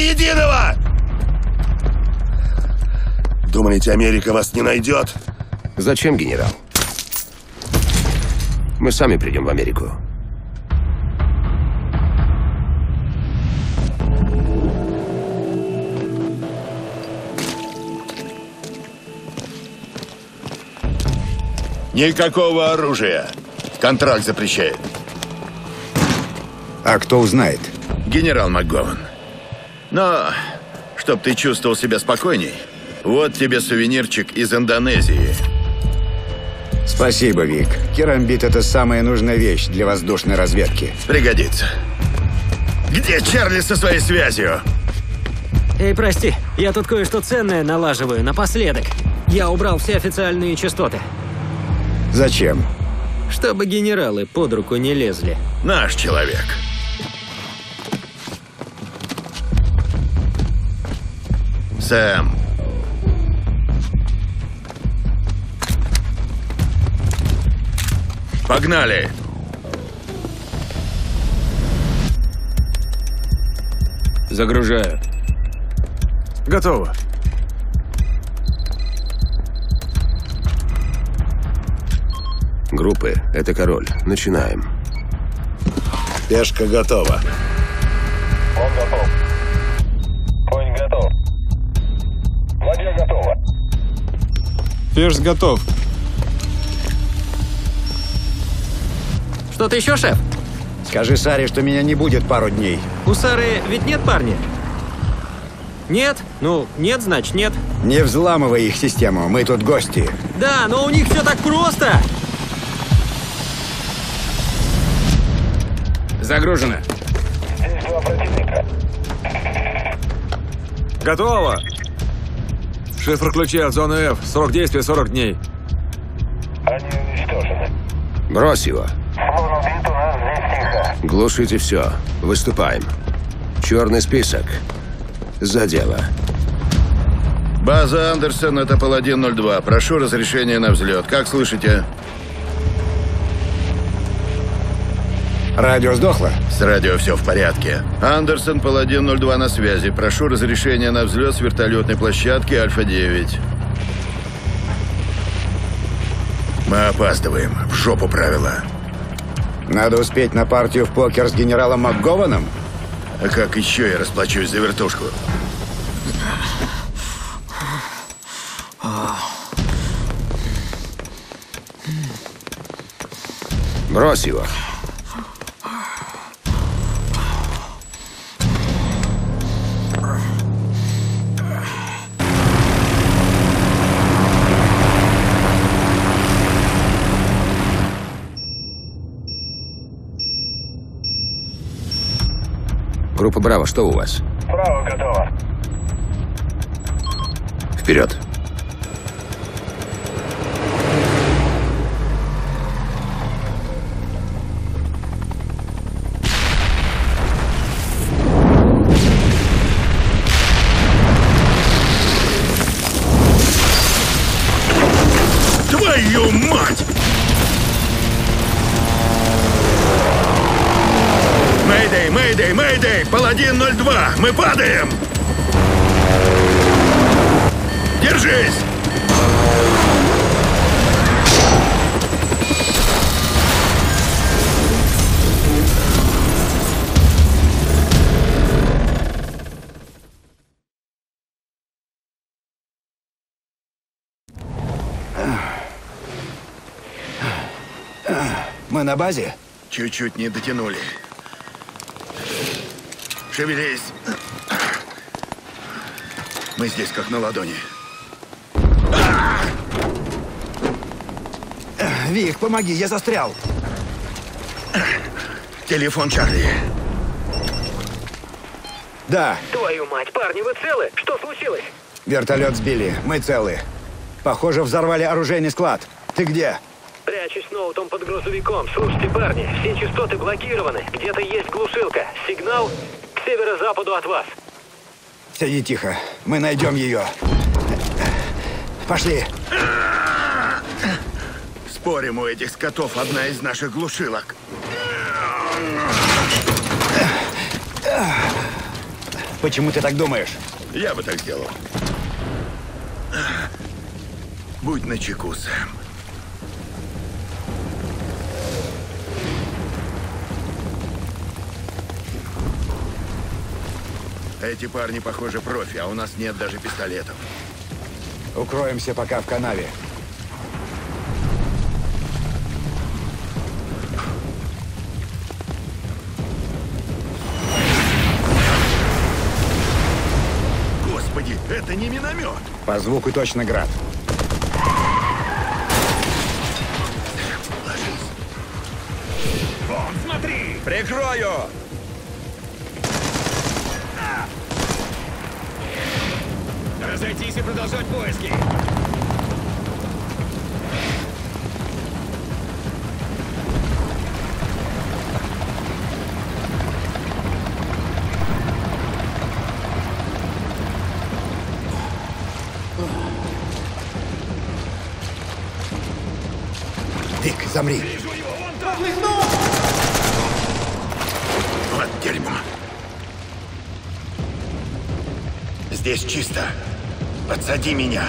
единого! Думаете, Америка вас не найдет? Зачем, генерал? Мы сами придем в Америку. Никакого оружия. Контракт запрещает. А кто узнает? Генерал МакГован. Но, чтоб ты чувствовал себя спокойней, вот тебе сувенирчик из Индонезии. Спасибо, Вик. Керамбит — это самая нужная вещь для воздушной разведки. Пригодится. Где Чарли со своей связью? Эй, прости, я тут кое-что ценное налаживаю напоследок. Я убрал все официальные частоты, Зачем? чтобы генералы под руку не лезли. Наш человек. Сэм. Погнали! Загружаю. Готово. Группы — это король. Начинаем. Пешка готова. Ферзь готов. Что-то еще, шеф? Скажи Саре, что меня не будет пару дней. У Сары ведь нет парня? Нет? Ну, нет, значит нет. Не взламывай их систему, мы тут гости. Да, но у них все так просто! Загружено. Здесь два противника. Готово. Шифр ключей от зоны F. Срок действия 40 дней. Они уничтожены. Брось его. Слон убит, у нас здесь тихо. Глушите все. Выступаем. Черный список. За дело. База Андерсон, это Паладин-02. Прошу разрешения на взлет. Как слышите? Радио сдохло? С радио все в порядке. Андерсон, Паладин-02 на связи. Прошу разрешения на взлет с вертолетной площадки Альфа-9. Мы опаздываем. В жопу правила. Надо успеть на партию в покер с генералом МакГованом? А как еще я расплачусь за вертушку? Брось его. Группа Браво, что у вас? Право готово. Вперед. Мы падаем! Держись! Мы на базе? Чуть-чуть не дотянули. Шевелись. Мы здесь как на ладони. Вик, помоги, я застрял. Телефон Чарли. Да, Твою мать, парни, вы целы? Что случилось? вертолет сбили, мы целы. Похоже, взорвали оружейный склад. Ты где? Прячусь ноутом под грузовиком. Слушайте, парни, все частоты блокированы. Где-то есть глушилка. Сигнал к северо-западу от вас. Сиди тихо, мы найдем ее. Пошли. Спорим, у этих скотов одна из наших глушилок. Почему ты так думаешь? Я бы так сделал. Будь начеку, Сэм. Эти парни, похоже, профи, а у нас нет даже пистолетов. Укроемся пока в канаве. Господи, это не миномет! По звуку точно град. Ложись. Прикрою! Разойтись и продолжать поиски! Вик, замри. Вот дерьмо. Здесь чисто. Подсади меня.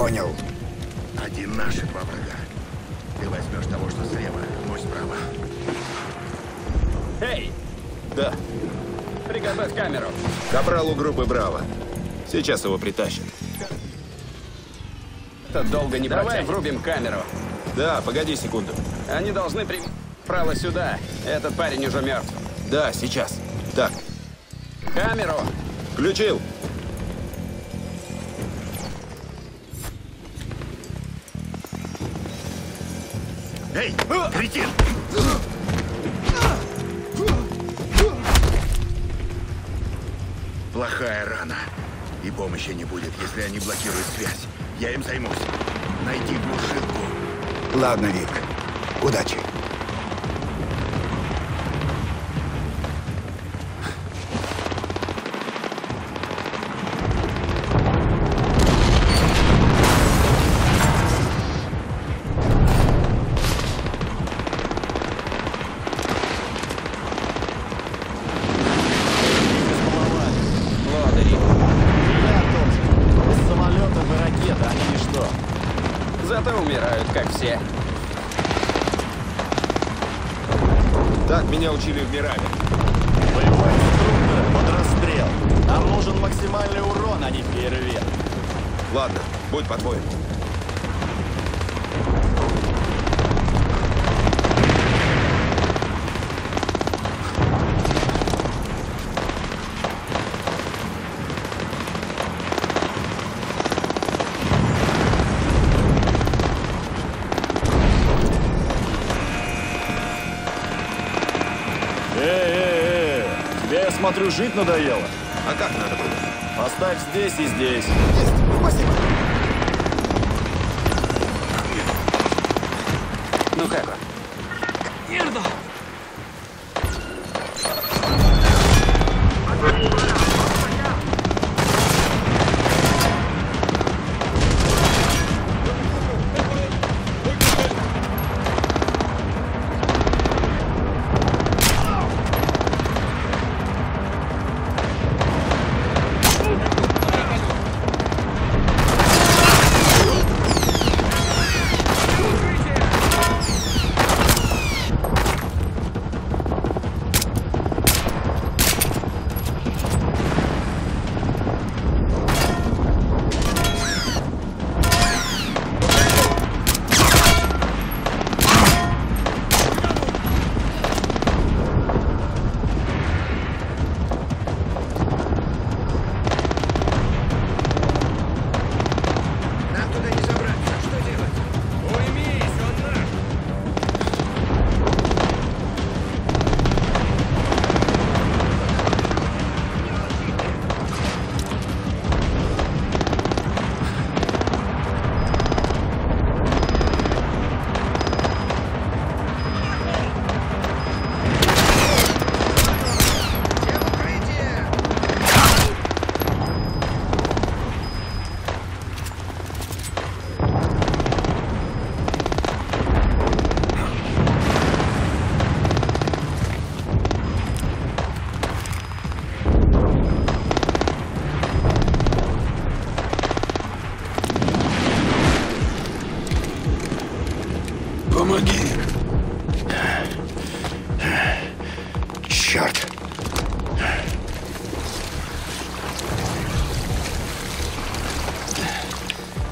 Понял. Один наш и два врага. Ты возьмешь того, что слева, мой справа. Эй! Да. Приготовь камеру. Капралу группы «Браво». Сейчас его притащат. Это долго не Давай Давай врубим камеру. Да, погоди секунду. Они должны при... Право сюда. Этот парень уже мертв. Да, сейчас. Так, Камеру! включил. Эй, кретин! Плохая рана. И помощи не будет, если они блокируют связь. Я им займусь. Найди глушилку. Ладно, Вик. Удачи. Эй, эй, тебе, я смотрю, жить надоело. А как надо было? Поставь здесь и здесь. Ну как он?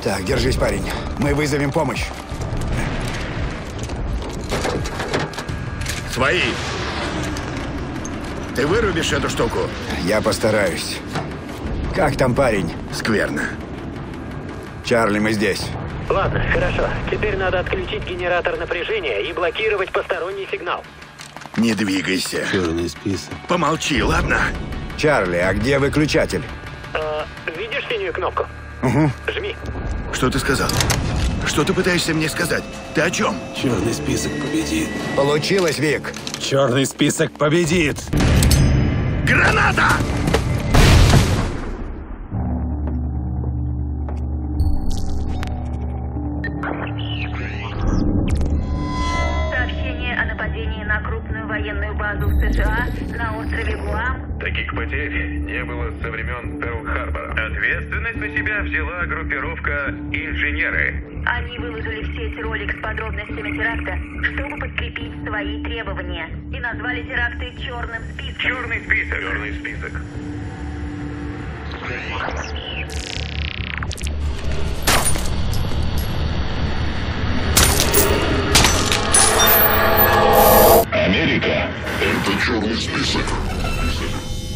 Так, держись, парень. Мы вызовем помощь. Свои! Ты вырубишь эту штуку? Я постараюсь. Как там парень? Скверно. Чарли, мы здесь. Ладно, хорошо. Теперь надо отключить генератор напряжения и блокировать посторонний сигнал. Не двигайся. Черный список. Помолчи, ладно? Чарли, а где выключатель? А, видишь синюю кнопку? Угу. Жми. Что ты сказал? Что ты пытаешься мне сказать? Ты о чем? Черный список победит. Получилось, Вик. Черный список победит! Граната! Военную базу в США на острове Гуам Таких потерь не было со времен Перл-Харбора. Ответственность на себя взяла группировка «Инженеры». Они выложили в сеть ролик с подробностями теракта, чтобы подкрепить свои требования. И назвали теракты черным списком. Черный список. Черный список. Америка – это черный список.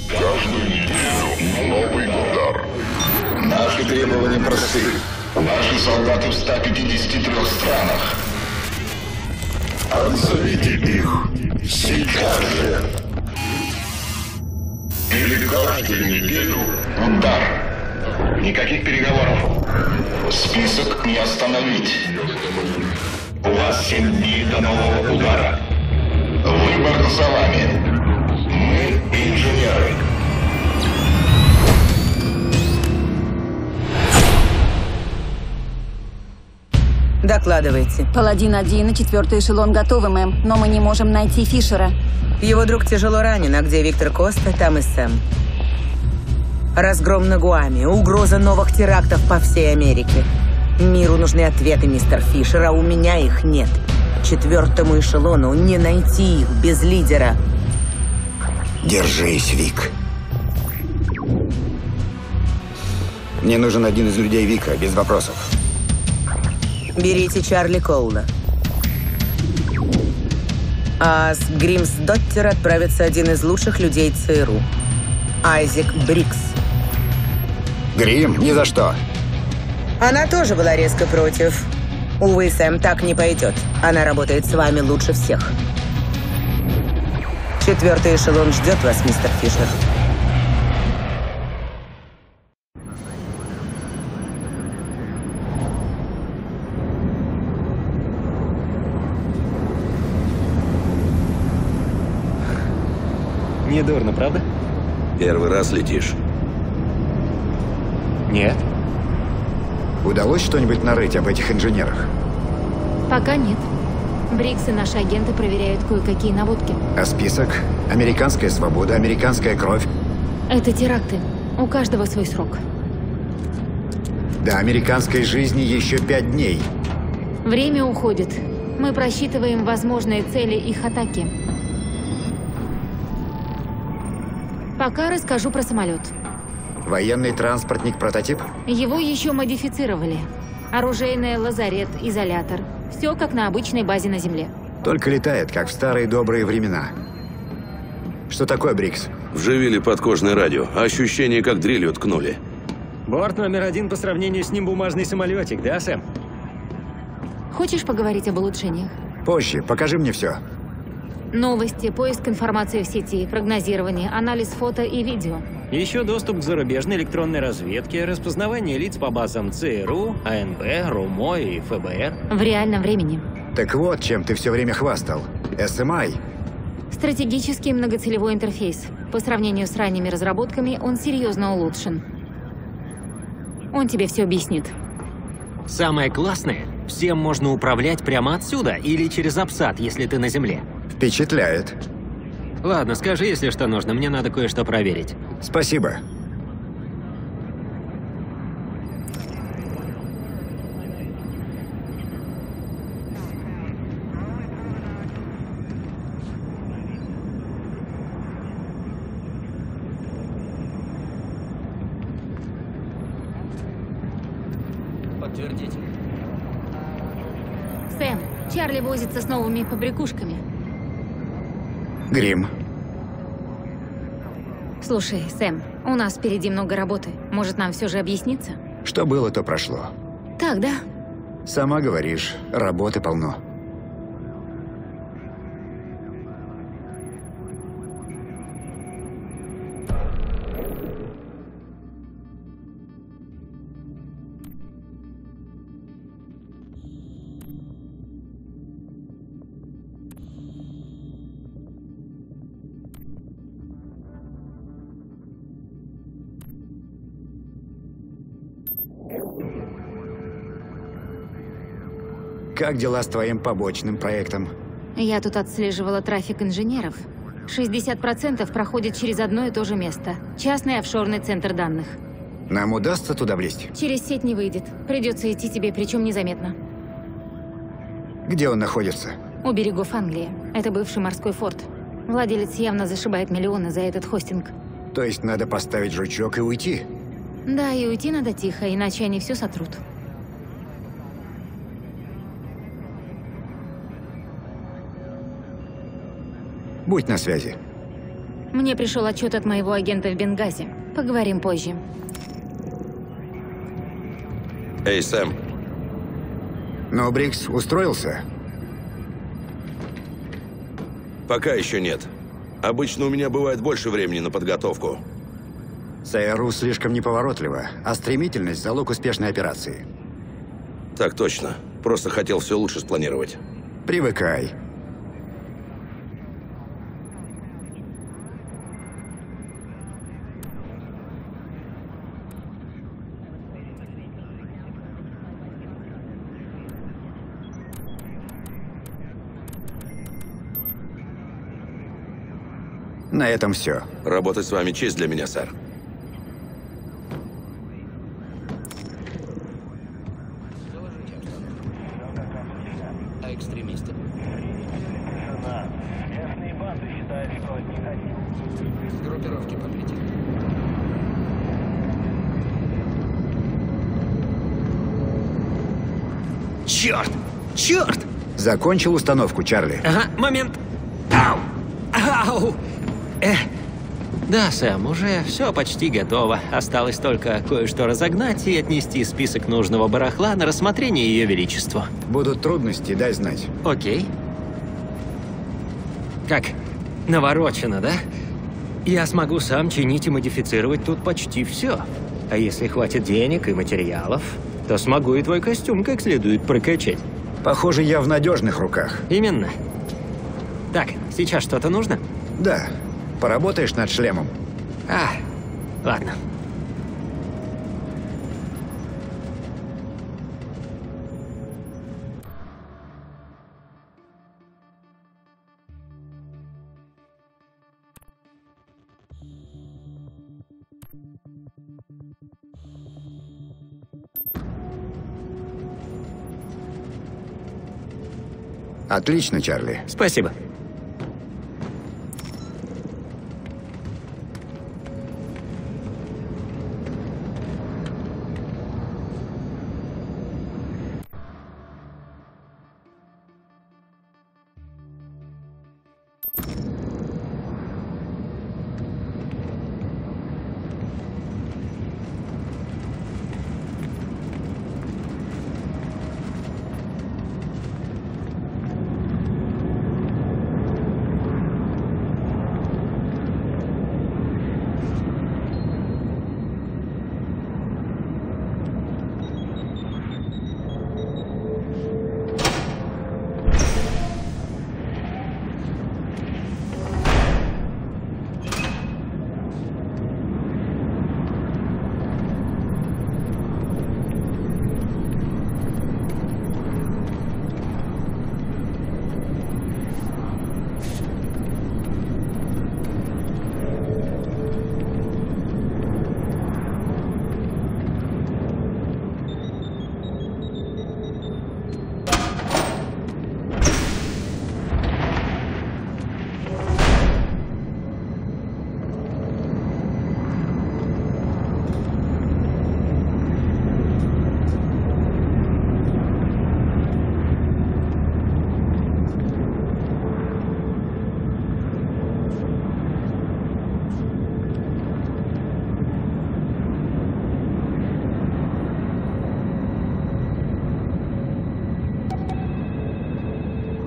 Каждую неделю новый удар. Наши требования просты. Наши солдаты в 153 странах. Отзовите их сейчас же. Или каждую неделю удар. Никаких переговоров. Список не остановить. У вас семь дней до нового удара. Выбор за вами. Мы инженеры. Докладывайте. Паладин-1 и четвертый эшелон готовы, мэм, но мы не можем найти Фишера. Его друг тяжело ранен, а где Виктор Коста, там и Сэм. Разгром на Гуаме, угроза новых терактов по всей Америке. Миру нужны ответы, мистер Фишер, а у меня их нет. Четвертому эшелону не найти их без лидера. Держись, Вик. Мне нужен один из людей Вика, без вопросов. Берите Чарли Коула. А с Гримсдоттер отправится один из лучших людей ЦРУ. Айзек Брикс. Грим, ни за что. Она тоже была резко против. Увы, Сэм, так не пойдет. Она работает с вами лучше всех. Четвертый эшелон ждет вас, мистер Фишер. Недурно, правда? Первый раз летишь. Нет. Удалось что-нибудь нарыть об этих инженерах? Пока нет. Брикс и наши агенты проверяют кое-какие наводки. А список? Американская свобода, американская кровь. Это теракты. У каждого свой срок. До американской жизни еще пять дней. Время уходит. Мы просчитываем возможные цели их атаки. Пока расскажу про самолет. Военный транспортник прототип? Его еще модифицировали. Оружейная, лазарет, изолятор. Все как на обычной базе на Земле. Только летает, как в старые добрые времена. Что такое, Брикс? Вживили подкожное радио. Ощущение, как дрелью ткнули. Борт номер один по сравнению с ним бумажный самолетик, да, Сэм? Хочешь поговорить об улучшениях? Позже, покажи мне все. Новости, поиск информации в сети, прогнозирование, анализ фото и видео. Еще доступ к зарубежной электронной разведке, распознавание лиц по базам ЦРУ, АНБ, РУМО и ФБР. В реальном времени. Так вот, чем ты все время хвастал. SMI. Стратегический многоцелевой интерфейс. По сравнению с ранними разработками, он серьезно улучшен. Он тебе все объяснит. Самое классное, всем можно управлять прямо отсюда или через апсат, если ты на земле. Впечатляет. Ладно, скажи, если что нужно, мне надо кое-что проверить. Спасибо. Подтвердите. Сэм, Чарли возится с новыми побрякушками. Грим. Слушай, Сэм, у нас впереди много работы. Может, нам все же объясниться? Что было, то прошло. Так, да? Сама говоришь, работы полно. Как дела с твоим побочным проектом? Я тут отслеживала трафик инженеров. 60% проходит через одно и то же место. Частный офшорный центр данных. Нам удастся туда влезть? Через сеть не выйдет. Придется идти тебе, причем незаметно. Где он находится? У берегов Англии. Это бывший морской форт. Владелец явно зашибает миллионы за этот хостинг. То есть надо поставить жучок и уйти? Да, и уйти надо тихо, иначе они все сотрут. Будь на связи. Мне пришел отчет от моего агента в Бенгази. Поговорим позже. Эй, Сэм, Но Брикс устроился? пока еще нет. Обычно у меня бывает больше времени на подготовку. ЦРУ слишком неповоротливо, а стремительность – залог успешной операции. Так точно. Просто хотел все лучше спланировать. Привыкай. На этом все. Работать с вами честь для меня, сэр. А экстремисты? Местные банды считают, что от них С группировки победили. Черт! Черт! Закончил установку, Чарли. Ага, момент. Ау! Ау! Э, да, Сэм, уже все почти готово. Осталось только кое-что разогнать и отнести список нужного барахла на рассмотрение Ее Величеству. Будут трудности, дай знать. Окей. Как? Наворочено, да? Я смогу сам чинить и модифицировать тут почти все. А если хватит денег и материалов, то смогу и твой костюм как следует прокачать. Похоже, я в надежных руках. Именно. Так, сейчас что-то нужно? Да. Поработаешь над шлемом? А, ладно. Отлично, Чарли. Спасибо.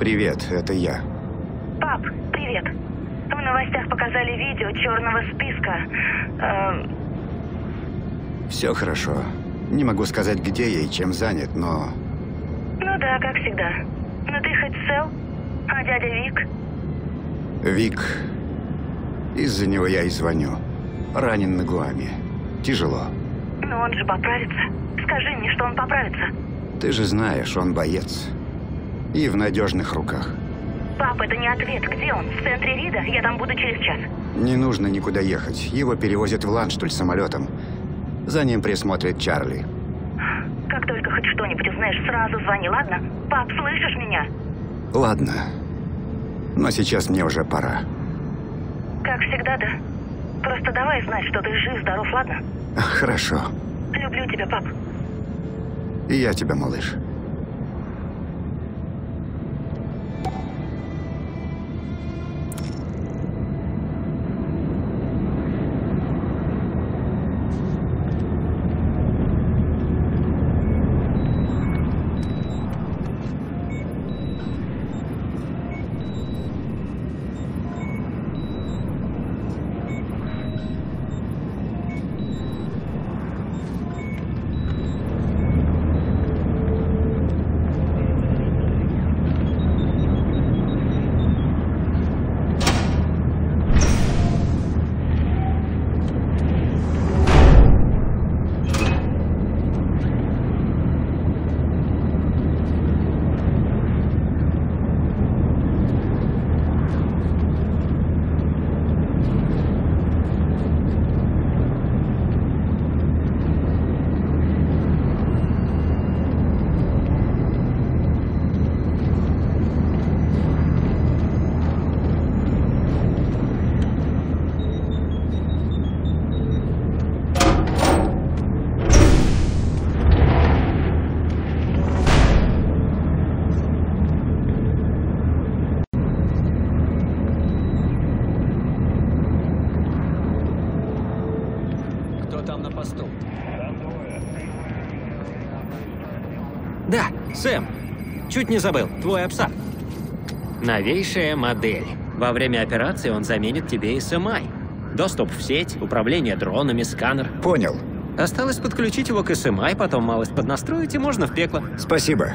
Привет, это я. Пап, привет. В новостях показали видео черного списка. Эм, Все хорошо. Не могу сказать, где я и чем занят, но... ну да, как всегда. Ну ты хоть цел? А дядя Вик? Вик... Из-за него я и звоню. Ранен на Гуаме. Тяжело. Ну он же поправится. Скажи мне, что он поправится. Ты же знаешь, он боец. И в надежных руках. Пап, это не ответ. Где он? В центре Рида? Я там буду через час. Не нужно никуда ехать. Его перевозят в Ланштуль самолетом. За ним присмотрит Чарли. Как только хоть что-нибудь узнаешь, сразу звони, ладно? Пап, слышишь меня? Ладно. Но сейчас мне уже пора. Как всегда, да? Просто давай знать, что ты жив, здоров, ладно? Хорошо. Люблю тебя, пап. И я тебя, малыш. Кто там на посту? Да, Сэм. Чуть не забыл. Твой Апсат. Новейшая модель. Во время операции он заменит тебе SMI. Доступ в сеть, управление дронами, сканер. Понял. Осталось подключить его к SMI, потом малость поднастроить, и можно в пекло. Спасибо.